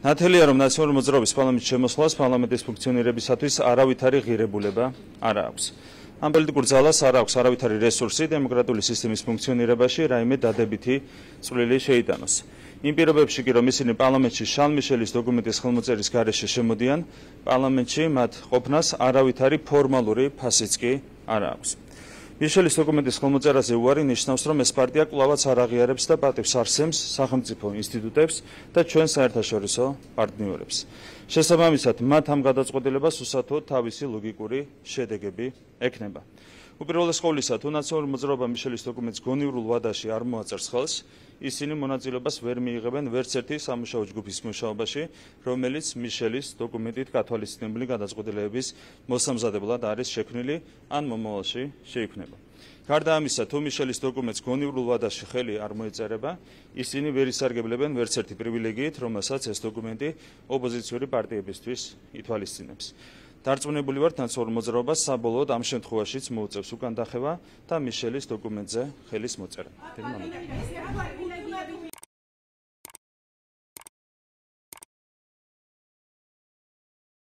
ნათელია რომ ნაციონალური მოძრაობის პარლამენტის შემოსვლას პარლამენტის ფუნქციონირებისათვის არავითარი ღირებულება არ აქვს. ამ პოლიტიკურ ძალას არ აქვს არავითარი რესურსი დემოკრატიული სისტემის ფუნქციონირებაში რაიმე დადებითი წვლილი შეიტანოს. იმ პირობებში კი რომ ისინი პარლამენტში შან მიშელის დოკუმენტის ხელმოწერის გარეშე შემოდიან, პარლამენტში მათ ყოფნას არავითარი ფორმალური ფასიც კი არ აქვს. მიშელის დოკუმენტის ხელმოწერაზე უარი ნიშნავს, რომ ეს პარტია კლავაც არ აღიარებს და პატივს არსემს სახელმწიფო ინსტიტუტებს და ჩვენ საერთაშორისო პარტნიორებს. შესაბამისად, მათ ამ გადაწყვეტილებას უსათო თავისი ლოგიკური შედეგები ექნება. უპირველეს ყოვლისა, თუ ნაციონალური მოძრაობა მიშელის დოკუმენტის გონივრულ ვადაში არ მოაწერს ხელს, ისინი მონაწილეობას ვერ მიიღებენ ვერც ერთი სამუშაო ჯგუფის მუშაობაში, რომელიც მიშელის დოკუმენტით გათვალისწინებული გადაწყვეტილებების მოსამზადებლად არის შექმნილი ან მომავალში შეიქმნება. გარდა ამისა, თუ მიშელის დოკუმენტს გონივრულ ვადაში ხელი არ მოეწერება, ისინი ვერ ისარგებლებენ ვერც ერთი პრივილეგიით, რომელსაც ეს დოკუმენტი ოპოზიციური პარტიებისთვის ითვალისწინებს. დარწმუნებული ვართ, ნაციონალურ მოძრაობას საბოლოოდ ამ შემთხვევაშიც მოუწევს უკან დახევა და მიშელის დოკუმენტზე ხელის მოწერა. დიდი მადლობა.